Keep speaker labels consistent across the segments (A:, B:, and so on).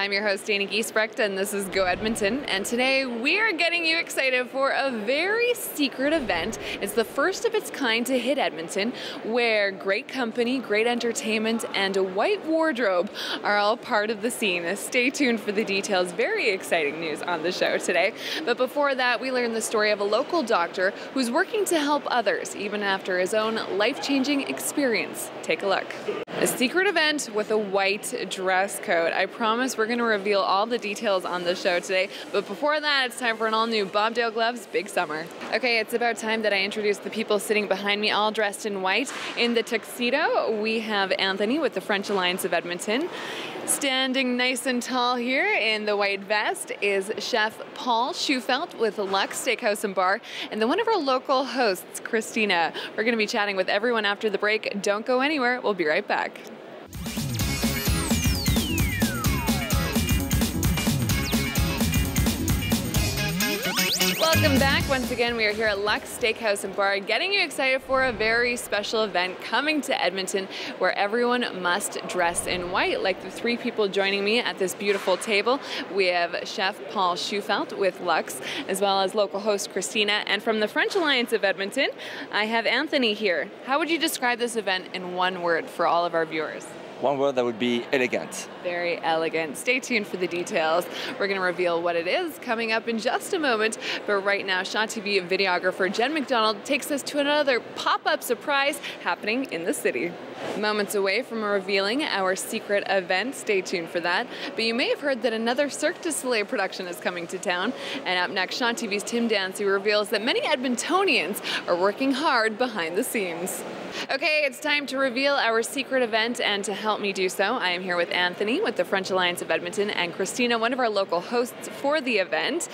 A: I'm your host, Dana Giesbrecht, and this is Go Edmonton. And today we are getting you excited for a very secret event. It's the first of its kind to hit Edmonton, where great company, great entertainment, and a white wardrobe are all part of the scene. Stay tuned for the details. Very exciting news on the show today. But before that, we learn the story of a local doctor who's working to help others, even after his own life changing experience. Take a look. A secret event with a white dress code. I promise we're going to reveal all the details on the show today. But before that, it's time for an all new Bobdale Gloves Big Summer. Okay, it's about time that I introduce the people sitting behind me, all dressed in white. In the tuxedo, we have Anthony with the French Alliance of Edmonton. Standing nice and tall here in the white vest is Chef Paul Shufelt with Lux Steakhouse and Bar, and then one of our local hosts, Christina. We're going to be chatting with everyone after the break. Don't go anywhere. We'll be right back. Welcome back. Once again, we are here at Lux Steakhouse and Bar, getting you excited for a very special event coming to Edmonton where everyone must dress in white. Like the three people joining me at this beautiful table, we have Chef Paul Shufelt with Lux, as well as local host Christina. And from the French Alliance of Edmonton, I have Anthony here. How would you describe this event in one word for all of our viewers?
B: One word that would be elegant.
A: Very elegant. Stay tuned for the details. We're going to reveal what it is coming up in just a moment. But right now, Shaw TV videographer Jen McDonald takes us to another pop up surprise happening in the city. Moments away from revealing our secret event. Stay tuned for that. But you may have heard that another Cirque du Soleil production is coming to town. And up next, Shaw TV's Tim Dancy reveals that many Edmontonians are working hard behind the scenes. Okay, it's time to reveal our secret event, and to help me do so, I am here with Anthony with the French Alliance of Edmonton and Christina, one of our local hosts for the event.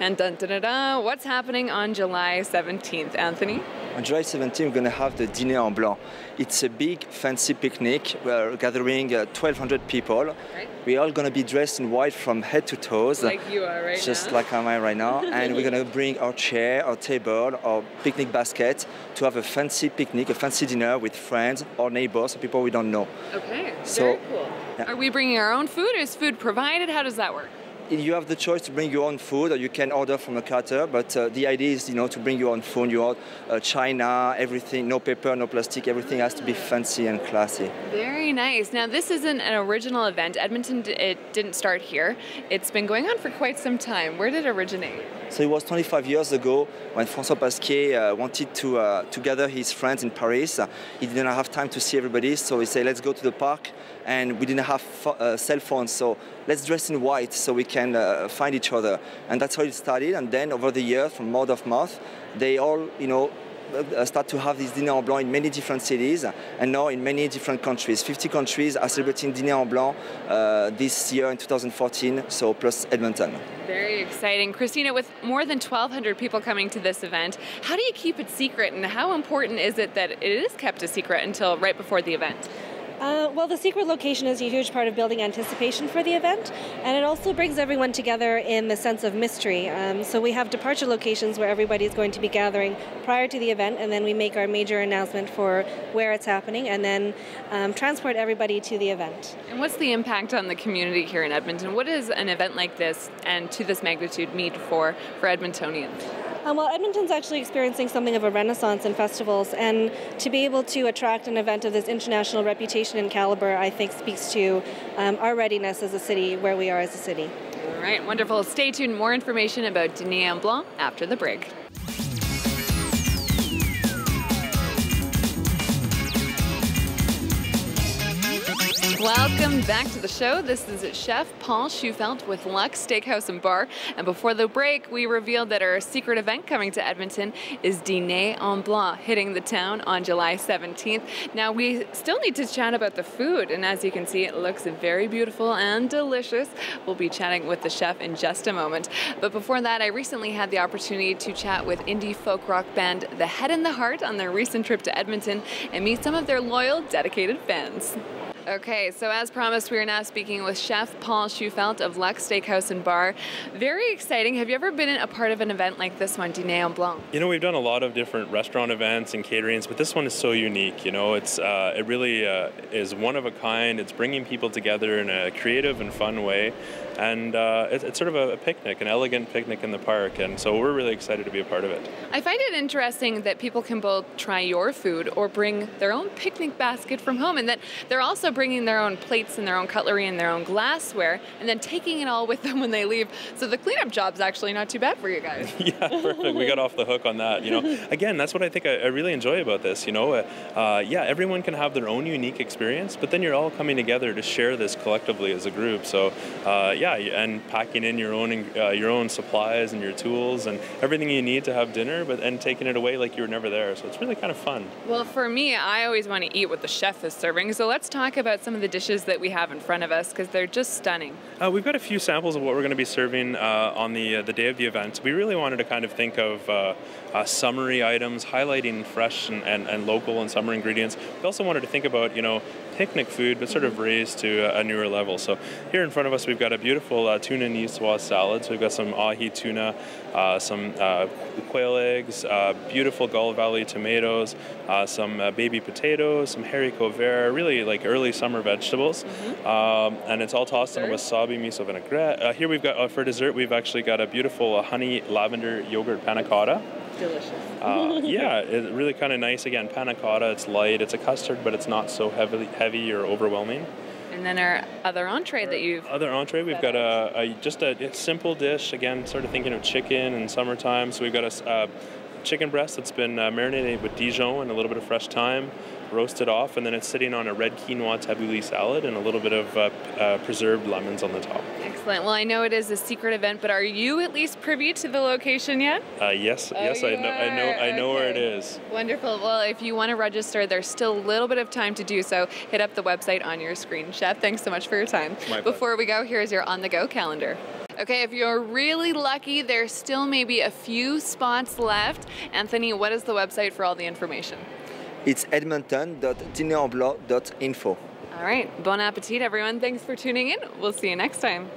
A: And dun dun, dun what's happening on July 17th, Anthony?
B: On July 17th, we're going to have the Dîner en Blanc. It's a big, fancy picnic. We're gathering uh, 1,200 people.
A: Right.
B: We're all going to be dressed in white from head to toes.
A: Like you are right
B: Just
A: now.
B: like I am right now. and we're going to bring our chair, our table, our picnic basket to have a fancy picnic, a fancy dinner with friends or neighbors, or people we don't know.
A: Okay,
B: So-
A: very cool.
B: Yeah.
A: Are we bringing our own food? Is food provided? How does that work?
B: You have the choice to bring your own food, or you can order from a cutter. But uh, the idea is, you know, to bring your own food, your own uh, china, everything, no paper, no plastic. Everything has to be fancy and classy.
A: Very nice. Now, this isn't an original event. Edmonton, it didn't start here. It's been going on for quite some time. Where did it originate?
B: So it was 25 years ago when François Pasquier uh, wanted to, uh, to gather his friends in Paris. Uh, he didn't have time to see everybody, so he said, let's go to the park. And we didn't have uh, cell phones, so let's dress in white so we can uh, find each other. And that's how it started. And then over the years, from mouth of mouth, they all, you know, uh, start to have this Dîner en Blanc in many different cities and now in many different countries. 50 countries are celebrating Dîner en Blanc uh, this year in 2014, so plus Edmonton.
A: Very exciting. Christina, with more than 1,200 people coming to this event, how do you keep it secret and how important is it that it is kept a secret until right before the event?
C: Uh, well, the secret location is a huge part of building anticipation for the event, and it also brings everyone together in the sense of mystery. Um, so we have departure locations where everybody is going to be gathering prior to the event, and then we make our major announcement for where it's happening, and then um, transport everybody to the event.
A: And what's the impact on the community here in Edmonton? What does an event like this and to this magnitude mean for, for Edmontonians?
C: Um, well, Edmonton's actually experiencing something of a renaissance in festivals, and to be able to attract an event of this international reputation and caliber, I think, speaks to um, our readiness as a city, where we are as a city.
A: All right, wonderful. Stay tuned. More information about en Blanc after the break. Welcome back to the show. This is Chef Paul Shufelt with Lux Steakhouse and Bar. And before the break, we revealed that our secret event coming to Edmonton is Dîner en Blanc, hitting the town on July 17th. Now, we still need to chat about the food, and as you can see, it looks very beautiful and delicious. We'll be chatting with the chef in just a moment. But before that, I recently had the opportunity to chat with indie folk rock band The Head and the Heart on their recent trip to Edmonton and meet some of their loyal, dedicated fans. Okay, so as promised, we are now speaking with Chef Paul Shufelt of Lux Steakhouse and Bar. Very exciting. Have you ever been a part of an event like this one, Dîner en Blanc?
D: You know, we've done a lot of different restaurant events and caterings, but this one is so unique. You know, it's uh, it really uh, is one of a kind. It's bringing people together in a creative and fun way, and uh, it, it's sort of a, a picnic, an elegant picnic in the park. And so we're really excited to be a part of it.
A: I find it interesting that people can both try your food or bring their own picnic basket from home, and that they're also bringing their own plates and their own cutlery and their own glassware, and then taking it all with them when they leave. So the cleanup job's actually not too bad for you guys.
D: yeah, perfect. We got off the hook on that. You know, again, that's what I think I, I really enjoy about this. You know, uh, uh, yeah, everyone can have their own unique experience, but then you're all coming together to share this collectively as a group. So, uh, yeah, and packing in your own uh, your own supplies and your tools and everything you need to have dinner, but and taking it away like you were never there. So it's really kind of fun.
A: Well, for me, I always want to eat what the chef is serving. So let's talk about some of the dishes that we have in front of us because they're just stunning.
D: Uh, we've got a few samples of what we're going to be serving uh, on the uh, the day of the event. We really wanted to kind of think of uh, uh, summery items, highlighting fresh and, and, and, local and summer ingredients. We also wanted to think about you know picnic food, but sort of raised to a, newer level. So here in front of us, we've got a beautiful uh, tuna niçoise salad. So we've got some ahi tuna, some quail eggs, beautiful Gull Valley tomatoes, some baby potatoes, some haricot vert, really like early summer vegetables. Mm-hmm. Um, and it's all tossed in a wasabi miso vinaigrette. Uh, here we've got, uh, for dessert, we've actually got a beautiful uh, honey lavender yogurt panna cotta.
A: Delicious.
D: Uh, yeah, it's really kind of nice. Again, panna cotta, it's light, it's a custard, but it's not so heavy, heavy or overwhelming.
A: And then our other entree that you've
D: other entree, we've got a, a just a, simple dish. Again, sort of thinking of chicken and summertime. So we've got a uh, chicken breast that's been uh, marinated with Dijon and a little bit of fresh thyme roasted off, and then it's sitting on a red quinoa tabbouleh salad and a little bit of uh, uh, preserved lemons on the top.
A: Excellent. Well, I know it is a secret event, but are you at least privy to the location yet?
D: Uh, yes, oh, yes, I know, I know, I know okay. where it is.
A: Wonderful. Well, if you want to register, there's still a little bit of time to do so. Hit up the website on your screen. Chef, thanks so much for your time.
D: My
A: Before we go, here's your on-the-go calendar. Okay, if you're really lucky, there's still maybe a few spots left. Anthony, what is the website for all the information?
B: It's edmonton.dinerenblanc.info.
A: All right, bon appetit, everyone. Thanks for tuning in. We'll see you next time.